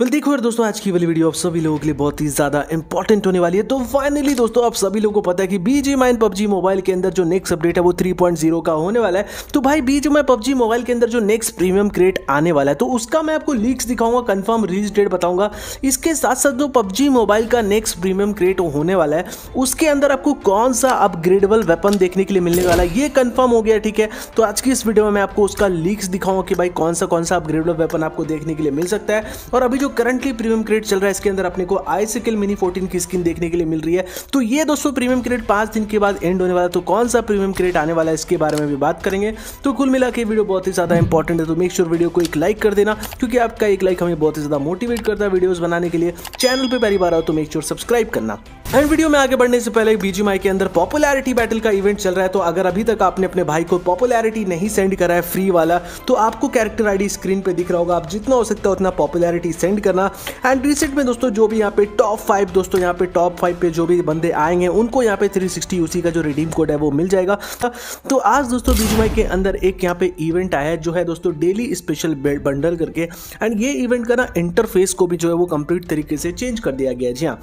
Well देखो यार दोस्तों, आज की वाली वीडियो आप सभी लोगों के लिए बहुत ही ज़्यादा इंपॉर्टेंट होने वाली है। तो फाइनली दोस्तों, आप सभी लोगों को पता है कि बीजी माइन पबजी मोबाइल के अंदर जो नेक्स्ट अपडेट है, वो 3.0 का होने वाला है। तो भाई बीजी माइन पबजी मोबाइल के अंदर जो नेक्स्ट प्रीमियम क्रेट आने वाला है तो उसका मैं आपको लीक्स दिखाऊँगा कन्फर्म रिलीज़ डेट बताऊँगा। इसके साथ साथ जो पबजी मोबाइल का नेक्स्ट प्रीमियम क्रेट होने वाला है, उसके अंदर आपको कौन सा अपग्रेडेबल वेपन देखने के लिए मिलने वाला है, ये कन्फर्म हो गया, ठीक है? तो आज की इस वीडियो में मैं आपको उसका लीक्स दिखाऊँगा कि भाई कौन सा कौन सा अपग्रेडेबल वेपन आपको देखने के लिए मिल सकता है। और अभी जो करंटली प्रीमियम क्रेड चल रहा है, इसके अंदर अपने को आईसिकल मिनी 14 की स्किन देखने के लिए मिल रही है। तो ये दोस्तों प्रीमियम क्रेड पाँच दिन के बाद एंड होने वाला तो कौन सा प्रीमियम क्रेड आने वाला है, इसके बारे में भी बात करेंगे। तो कुल मिला के वीडियो बहुत ही ज़्यादा इंपॉर्टेंट है तो मेक श्योर वीडियो को एक लाइक कर देना, क्योंकि आपका एक लाइक हमें बहुत ही ज़्यादा मोटिवेट करता है वीडियोज़ बनाने के लिए। चैनल पर पहली बार आओ तो मेक श्योर सब्सक्राइब करना। एंड वीडियो में आगे बढ़ने से पहले बीजीमाई के अंदर पॉपुलैरिटी बैटल का इवेंट चल रहा है तो अगर अभी तक आपने अपने भाई को पॉपुलैरिटी नहीं सेंड करा है फ्री वाला तो आपको कैरेक्टर आईडी स्क्रीन पे दिख रहा होगा। आप जितना हो सकता है उतना पॉपुलैरिटी सेंड करना। एंड रिसेंट में दोस्तों, जो भी यहाँ पे टॉप फाइव दोस्तों, यहाँ पे टॉप फाइव पे जो भी बंदे आएँगे, उनको यहाँ पे थ्री सिक्सटी का जो रिडीम कोड है, वो मिल जाएगा। तो आज दोस्तों बीजीमाई के अंदर एक यहाँ पे इवेंट आया है, जो है दोस्तों डेली स्पेशल बंडल करके। एंड ये इवेंट का ना इंटरफेस को भी जो है, वो कंप्लीट तरीके से चेंज कर दिया गया है। जी हाँ।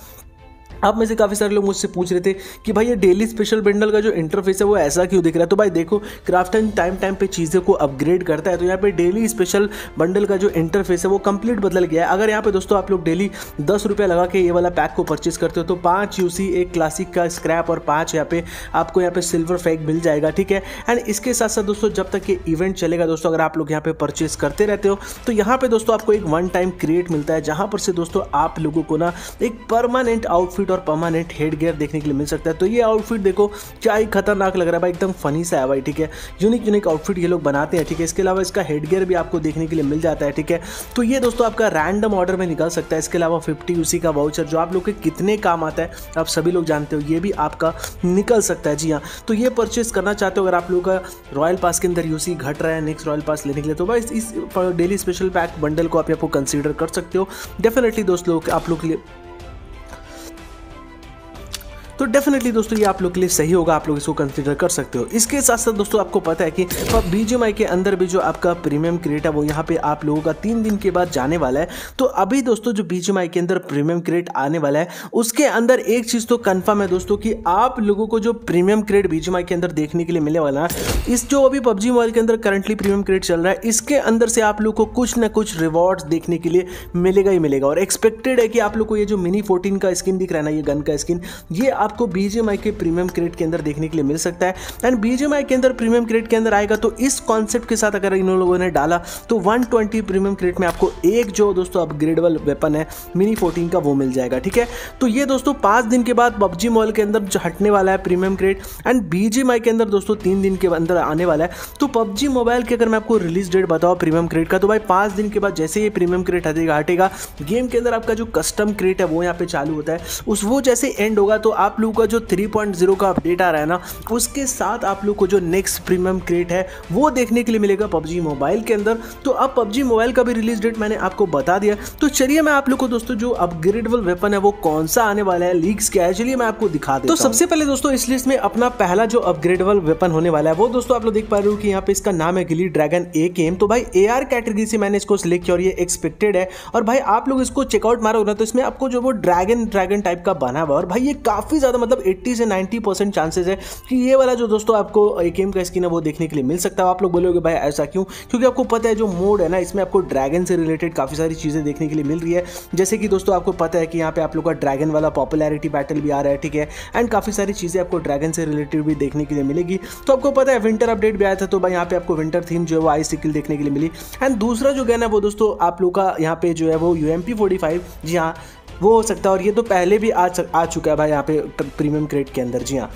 आप में से काफ़ी सारे लोग मुझसे पूछ रहे थे कि भाई ये डेली स्पेशल बंडल का जो इंटरफेस है वो ऐसा क्यों दिख रहा है? तो भाई देखो क्राफ्ट क्राफ्टन टाइम टाइम पे चीज़ों को अपग्रेड करता है तो यहाँ पे डेली स्पेशल बंडल का जो इंटरफेस है वो कंप्लीट बदल गया है। अगर यहाँ पे दोस्तों आप लोग डेली दस रुपये लगा के ये वाला पैक को परचेज करते हो तो पाँच यूसी एक क्लासिक का स्क्रैप और पाँच यहाँ पे आपको यहाँ पे सिल्वर फैक मिल जाएगा, ठीक है? एंड इसके साथ साथ दोस्तों जब तक ये इवेंट चलेगा दोस्तों, अगर आप लोग यहाँ पे परचेज करते रहते हो तो यहाँ पे दोस्तों आपको एक वन टाइम क्रिएट मिलता है, जहाँ पर से दोस्तों आप लोगों को ना एक परमानेंट आउटफिट और परमानेंट हेड गियर देखने के लिए मिल सकता है। तो ये आउटफिट देखो, क्या ही खतरनाक लग रहा है भाई, एकदम फनी सा है भाई, ठीक है? यूनिक यूनिक आउटफिट ये लोग बनाते हैं, ठीक है? इसके अलावा इसका हेड गियर भी आपको देखने के लिए मिल जाता है, ठीक है? तो ये दोस्तों आपका रैंडम ऑर्डर में निकल सकता है। इसके अलावा फिफ्टी उसी का वाउचर जो आप लोग के कितने काम आता है, आप सभी लोग जानते हो, ये भी आपका निकल सकता है। जी हाँ तो ये परचेज करना चाहते हो अगर आप लोग का रॉयल पास के अंदर यूसी घट रहा है नेक्स्ट रॉयल पास लेने के लिए तो भाई इस डेली स्पेशल पैक बंडल को आप आपको कंसीडर कर सकते हो। डेफिनेटली दोस्त लोग, आप लोग के लिए तो डेफिनेटली दोस्तों ये आप लोग के लिए सही होगा, आप लोग इसको कंसिडर कर सकते हो। इसके साथ साथ दोस्तों आपको पता है कि बीजेएमआई के अंदर भी जो आपका प्रीमियम क्रेट है, वो यहाँ पे आप लोगों का तीन दिन के बाद जाने वाला है। तो अभी दोस्तों जो बीजेएमआई के अंदर प्रीमियम क्रेट आने वाला है, उसके अंदर एक चीज़ तो कन्फर्म है दोस्तों की आप लोगों को जो प्रीमियम क्रेट बीजेएमआई के अंदर देखने के लिए मिलने वाला है, इस जो अभी पबजी मोबाइल के अंदर करंटली प्रीमियम क्रेट चल रहा है, इसके अंदर से आप लोग को कुछ ना कुछ रिवॉर्ड्स देखने के लिए मिलेगा ही मिलेगा। और एक्सपेक्टेड है कि आप लोग को ये जो मिनी फोर्टीन का स्किन दिख रहा है ना, ये गन का स्किन ये आप आपको बीजेएमआई के प्रीमियम क्रेड के अंदर देखने के लिए मिल सकता है। एंड बीजेएमआई के अंदर प्रीमियम क्रेड के अंदर आएगा तो इस कॉन्सेप्ट के साथ अगर इन लोगों ने डाला तो 120 प्रीमियम क्रेड में आपको एक जो दोस्तों अपग्रेडेबल वेपन है मिनी 14 का वो मिल जाएगा, ठीक है? तो ये दोस्तों पाँच दिन के बाद पबजी मॉल के अंदर जो हटने वाला है प्रीमियम क्रेड एंड बीजेएमआई के अंदर दोस्तों तीन दिन के अंदर आने वाला है। तो पबजी मोबाइल की अगर मैं आपको रिलीज़ डेट बताऊँ प्रीमियम क्रेड का तो भाई पाँच दिन के बाद जैसे ये प्रीमियम क्रेड हटेगा हटेगा गेम के अंदर आपका जो कस्टम क्रेट है, वो यहाँ पे चालू होता है। उस वो जैसे एंड होगा तो आप लोगों का जो 3.0 का अपडेट आ रहा है ना उसके साथ आप लोग को जो नेक्स्ट प्रीमियम क्रेट है वो देखने के लिए मिलेगा पबजी मोबाइल के अंदर। तो अब पबजी मोबाइल का भी रिलीज़ डेट मैंने आपको बता दिया। तो चलिए मैं आप लोग को दोस्तों जो अपग्रेडेबल वेपन है वो कौन सा आने वाला है लीक्स क्या है चलिए मैं आपको दिखा देता तो सबसे पहले दोस्तों इस लिस्ट में अपना पहला जो अपग्रेडेबल वेपन होने वाला है वो दोस्तों आप लोग देख पा रहे हो कि यहाँ पे इसका नाम है गिली ड्रैगन ए केम तो भाई ए आर कैटेगरी से मैंने इसको सिलेक्ट किया और ये एक्सपेक्टेड है। और भाई आप लोग इसको चेकआउट मारो ना तो इसमें आपको जो वो ड्रैगन ड्रैगन टाइप का बना हुआ और भाई ये काफ़ी ज़्यादा मतलब 80 से 90 परसेंट चांसेस है कि ये वाला जो दोस्तों आपको ए का स्किन है, वो देखने के लिए मिल सकता है। आप लोग बोलोगे, भाई, ऐसा क्यों? क्योंकि आपको पता है, जो मोड है ना, इसमें आपको ड्रैगन से रिलेटेड काफ़ी सारी चीज़ें देखने के लिए मिल रही है। जैसे कि दोस्तों, आपको पता है कि यहाँ पे आप लोग का ड्रैगन वाला पॉपुलैरिटी बैटल भी आ रहा है, ठीक है? एंड काफ़ी सारी चीज़ें आपको ड्रैगन से रिलेटेड भी देखने के लिए मिलेगी। तो आपको पता है विंटर अपडेट भी आया था तो भाई, यहाँ पे आपको विंटर थीम जो है, वो आई सिकिल देखने के लिए मिली। एंड दूसरा जो गन है वो दोस्तों, आप लोग का यहाँ पे जो है, वो यू एम जी हाँ वो हो सकता है और ये तो पहले भी आ आ चुका है भाई यहाँ पे प्रीमियम क्रेडिट के अंदर। जी हाँ।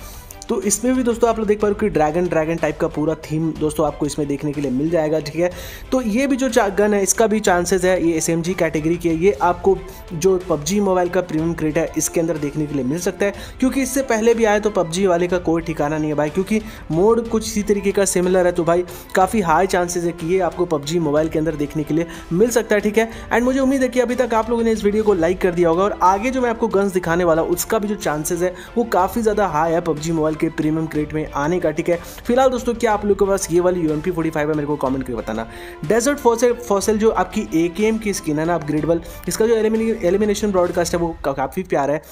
तो इसमें भी दोस्तों आप लोग देख पा रहे हो कि ड्रैगन ड्रैगन टाइप का पूरा थीम दोस्तों आपको इसमें देखने के लिए मिल जाएगा, ठीक है? तो ये भी जो गन है, इसका भी चांसेस है, ये एसएमजी कैटेगरी की है ये आपको जो पबजी मोबाइल का प्रीमियम क्रेट है, इसके अंदर देखने के लिए मिल सकता है। क्योंकि इससे पहले भी आए तो पबजी वाले का कोई ठिकाना नहीं है भाई, क्योंकि मोड कुछ इसी तरीके का सिमिलर है तो भाई काफ़ी हाई चांसेस है कि ये आपको पबजी मोबाइल के अंदर देखने के लिए मिल सकता है, ठीक है? एंड मुझे उम्मीद है कि अभी तक आप लोगों ने इस वीडियो को लाइक कर दिया होगा, और आगे जो मैं आपको गन्स दिखाने वाला उसका भी जो चांसेस है, वो काफ़ी ज़्यादा हाई है पबजी मोबाइल के प्रीमियम क्रेट में आने का, ठीक है? फ़िलहाल दोस्तों, क्या आप लोग के पास ये वाली यू एम है? मेरे को कॉमेंट करके बताना। डेजर्ट फॉसल फॉसल जो आपकी ए की स्किन है ना अपग्रेडेबल इसका जो एलिमिनेशन ब्रॉडकास्ट है, वो काफ़ी प्यारा है।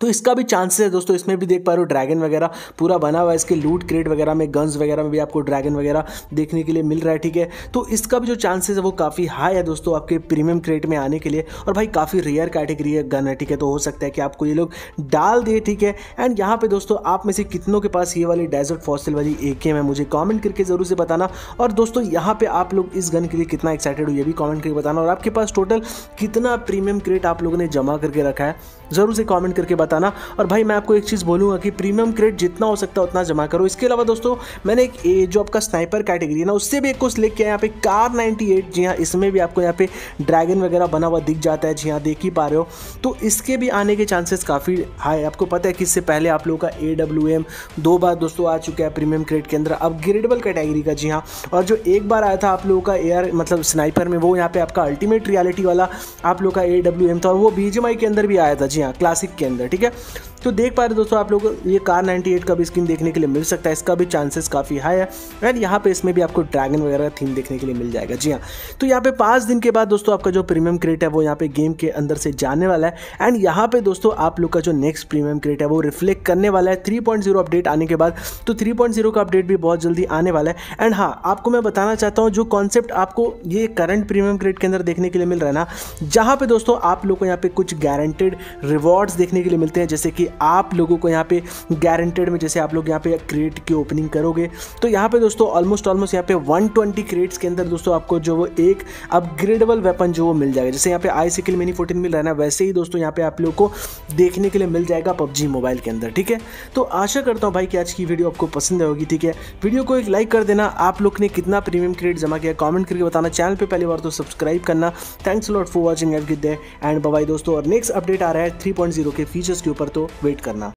तो इसका भी चांसेस है दोस्तों, इसमें भी देख पा रहे हो ड्रैगन वगैरह पूरा बना हुआ है। इसके लूट क्रेट वगैरह में गन्स वगैरह में भी आपको ड्रैगन वगैरह देखने के लिए मिल रहा है, ठीक है? तो इसका भी जो चांसेस है वो काफ़ी हाई है दोस्तों, आपके प्रीमियम क्रेट में आने के लिए। और भाई काफ़ी रेयर कैटेगरी है गन है, ठीक है? तो हो सकता है कि आपको ये लोग डाल दिए ठीक है? एंड यहाँ पे दोस्तों, आप में से कितनों के पास ये वाली डेजर्ट फॉसिल वाली एक है, मुझे कॉमेंट करके ज़रूर से बताना। और दोस्तों, यहाँ पे आप लोग इस गन के लिए कितना एक्साइटेड हो, ये भी कॉमेंट करके बताना। और आपके पास टोटल कितना प्रीमियम क्रेट आप लोगों ने जमा करके रखा है, ज़रूर से कॉमेंट करके बताना। और भाई, मैं आपको एक चीज़ बोलूँगा कि प्रीमियम क्रेड जितना हो सकता है उतना जमा करो। इसके अलावा दोस्तों, मैंने एक जो आपका स्नाइपर कैटेगरी है ना, उससे भी एक कुछ लेके यहाँ पे कार 98 जी हाँ इसमें भी आपको यहाँ पे ड्रैगन वगैरह बना हुआ दिख जाता है। जी हाँ देख ही पा रहे हो। तो इसके भी आने के चांसेस काफ़ी हाई आपको पता है कि इससे पहले आप लोगों का ए डब्ल्यू एम दो बार दोस्तों आ चुका है प्रीमियम क्रेड के अंदर। अपग्रेडेबल कैटेगरी का, जी हाँ। और जो एक बार आया था आप लोगों का एयर मतलब स्नाइपर में, वो यहाँ पे आपका अल्टीमेट रियलिटी वाला आप लोग का ए डब्ल्यू एम था। वो बीजेमआई के अंदर भी आया था। जी हाँ क्लासिक के अंदर, ठीक है? तो देख पा रहे दोस्तों, आप लोग ये कार 98 का भी स्किन देखने के लिए मिल सकता है। इसका भी चांसेस काफ़ी हाई है। एंड यहाँ पे इसमें भी आपको ड्रैगन वगैरह का थीम देखने के लिए मिल जाएगा। जी हाँ। तो यहाँ पे पाँच दिन के बाद दोस्तों, आपका जो प्रीमियम क्रेट है, वो यहाँ पे गेम के अंदर से जाने वाला है। एंड यहाँ पे दोस्तों, आप लोग का जो नेक्स्ट प्रीमियम क्रेट है, वो रिफ्लेक्ट करने वाला है। थ्री अपडेट आने के बाद। तो थ्री का अपडेट भी बहुत जल्दी आने वाला है। एंड हाँ आपको मैं बताना चाहता हूँ, जो कॉन्सेप्ट आपको ये करंट प्रीमियम क्रेट के अंदर देखने के लिए मिल रहा है ना, जहाँ पे दोस्तों, आप लोग को यहाँ पे कुछ गारंटेड रिवॉर्ड्स देखने के लिए मिलते हैं। जैसे कि आप लोगों को यहाँ पे गारंटेड में जैसे आप लोग यहाँ पे क्रेट की ओपनिंग करोगे तो यहाँ पे दोस्तों ऑलमोस्ट ऑलमोस्ट यहाँ पे 120 क्रेट्स के अंदर दोस्तों आपको जो वो एक अपग्रेडेबल वेपन जो वो मिल जाएगा। जैसे यहाँ पे आई सिकल मिनी फोर्टीन मिल रहा है ना, वैसे ही दोस्तों यहाँ पे आप लोग को देखने के लिए मिल जाएगा पबजी मोबाइल के अंदर, ठीक है? तो आशा करता हूँ भाई कि आज की वीडियो आपको पसंद होगी, ठीक है? वीडियो को एक लाइक कर देना, आप लोग ने कितना प्रीमियम क्रेट जमा किया कॉमेंट करके बताना। चैनल पर पहली बार तो सब्सक्राइब करना। Thanks lot for watching every day and bye दोस्तों। और नेक्स्ट अपडेट आ रहा है थ्री के फीचर्स के ऊपर तो वेट करना।